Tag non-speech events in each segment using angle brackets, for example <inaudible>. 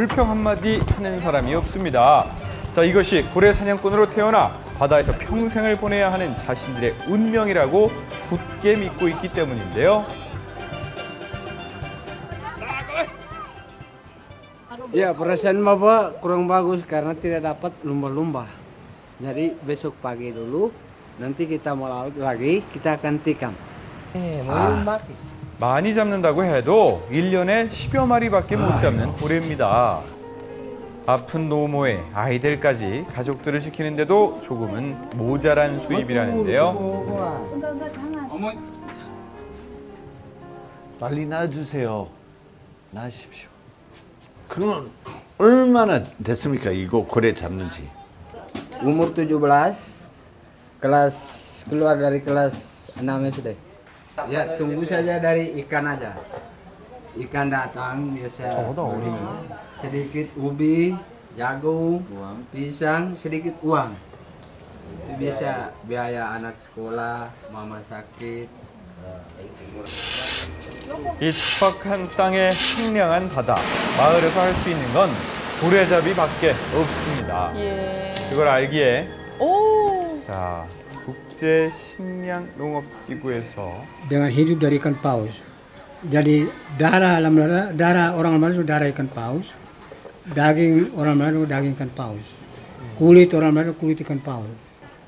불평 한마디 하는 사람이 없습니다. 자, 이것이 고래 사냥꾼으로 태어나 바다에서 평생을 보내야 하는 자신들의 운명이라고 굳게 믿고 있기 때문인데요. Ya, perasaan Bapak kurang bagus karena tidak dapat lumba-lumba. Jadi besok pagi dulu, nanti kita mau laut lagi, kita akan tikam. Eh, mau lumba. 많이 잡는다고 해도 일년에 10여 마리밖에 못 잡는 고래입니다. 아픈 노모에 아이들까지 가족들을 지키는데도 조금은 모자란 수입이라는데요. 빨리 놔주세요. 놔십시오. 그건 얼마나 됐습니까? 이거 고래 잡는지. Umur 17, kelas keluar dari kelas 6 SD. Ya, tunggu saja dari ikan aja. Ikan datang biasa beli sedikit ubi, jagung, pisang, sedikit uang. Itu biasa biaya anak sekolah, mama sakit. 이 척박한 땅의 청량한 바다, 마을에서 할 수 있는 건 고래잡이밖에 없습니다. 예. 그걸 알기에 오. 자 국제 식량 농업 기구에서 dengan hidup dari ikan paus. Jadi darah alhamdulillah, darah orang Melayu itu darah ikan paus, daging orang Melayu daging ikan paus, kulit orang Melayu kulit ikan paus.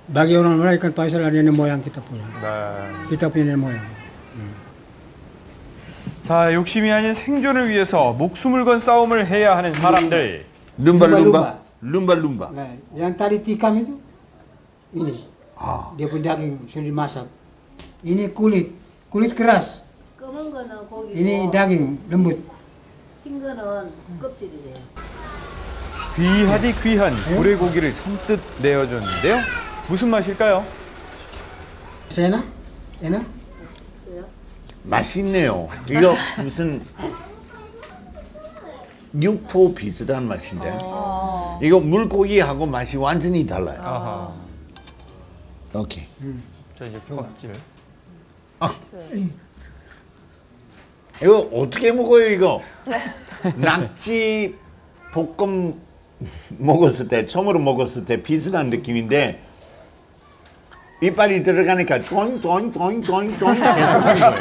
Bagi orang Melayu ikan paus adalah nenek moyang kita punya. 네. Kita punya nenek moyang. 자 욕심이 아닌 생존을 위해서 목숨을 건 싸움을 해야 하는 사람들. lumba-lumba. lumba-lumba. Nah, yang tadi tikam itu ini, dia punya daging sudah dimasak. Ini kulit, kulit keras. Ini daging lembut. 흰 거는 껍질이래요. 귀하디 귀한 고래고기를 선뜻 내어줬는데요. 무슨 맛일까요? Enak. 있어요? 맛있네요. 이거 무슨 육포 비슷한 맛인데. 이거 물고기하고 맛이 완전히 달라요. 아하. 오케이. 자 이제 껍질. 이거 어떻게 먹어요 이거? 낙지 볶음 먹었을 때 처음으로 먹었을 때 비슷한 느낌인데 이빨이 들어가니까 쫑쫑쫑쫑쫑 계속 하는 거예요.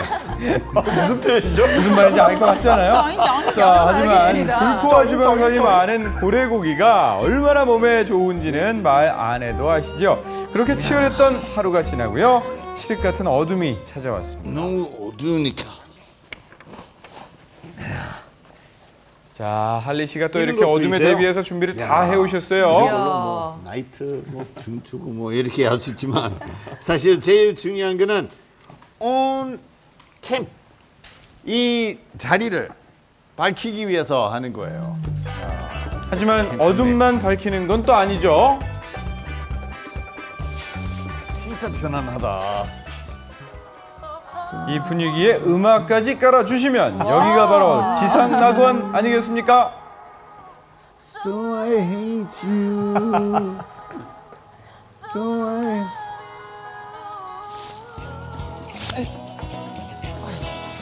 무슨 표현이죠? 무슨 말인지 알 것 같지 않아요? 자, 하지만 불포화 지방산이 많은 고래고기가 얼마나 몸에 좋은지는 말 안 해도 아시죠? 그렇게 치열했던 하루가 지나고요. 칠흑 같은 어둠이 찾아왔습니다. 너무 어두우니까. 자, 할리 씨가 또 이렇게 어둠에 있어요? 대비해서 준비를 다 야. 해오셨어요. 뭐 나이트 뭐 춤추고 뭐 이렇게 할 수 있지만 <laughs> 사실 제일 중요한 거는 온 캠p 이 자리를 밝히기 위해서 하는 거예요. 하지만 어둠만 밝히는 건 또 아니죠. 진짜 편안하다. 이 분위기에 음악까지 깔아주시면 여기가 바로 지상 낙원 아니겠습니까? So I hate you. So I.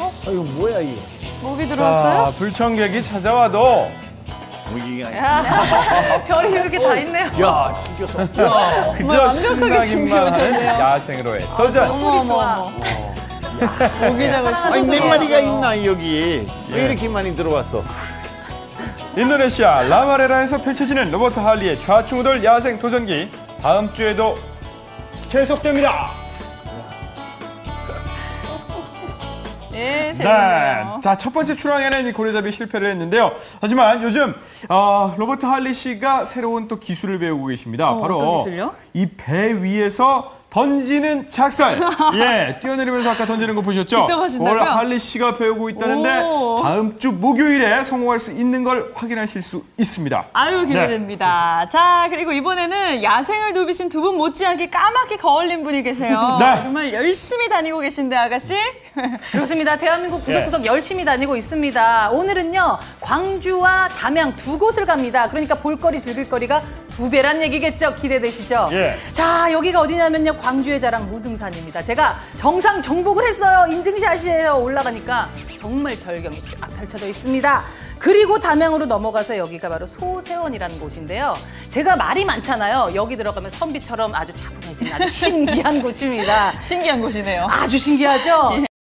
아 이거 뭐야 이거? 목이 자, 들어왔어요? 불청객이 찾아와도 무기가. <laughs> 별이 이렇게 다 있네요. 야 죽였어. 야. 그저 완벽하게 신나기만 하는. 야생으로의 도전. 어머 어머 어머. 모기장을 아니 몇 찾아서 마리가 있나 여기? 왜 이렇게 많이 들어왔어? 인도네시아 라마레라에서 펼쳐지는 로버트 할리의 좌충우돌 야생 도전기 다음 주에도 계속됩니다. 예, 네. 자, 첫 번째 출항에는 이 고래잡이 실패를 했는데요. 하지만 요즘 어, 로버트 할리 씨가 새로운 또 기술을 배우고 계십니다. 어, 바로? 이 배 위에서 던지는 작살. <laughs> 예, 뛰어내리면서 아까 던지는 거 보셨죠? 그걸 할리 씨가 배우고 있다는데 오. 다음 주 목요일에 성공할 수 있는 걸 확인하실 수 있습니다. 아유 기대됩니다. 자 그리고 이번에는 야생을 누비신 두 분 못지않게 까맣게 거울린 분이 계세요. <laughs> 네. 정말 열심히 다니고 계신데 아가씨 <laughs> 그렇습니다. 대한민국 예. 구석구석 열심히 다니고 있습니다. 오늘은요, 광주와 담양 두 곳을 갑니다. 그러니까 볼거리, 즐길거리가 두 배란 얘기겠죠? 기대되시죠? 예. 자, 여기가 어디냐면요, 광주의 자랑 무등산입니다. 제가 정상 정복을 했어요. 인증샷이에요. 올라가니까 정말 절경이 쫙 펼쳐져 있습니다. 그리고 담양으로 넘어가서 여기가 바로 소세원이라는 곳인데요. 제가 말이 많잖아요. 여기 들어가면 선비처럼 아주 차분해지는 아주 신기한 <laughs> 곳입니다. 신기한 곳이네요. 아주 신기하죠?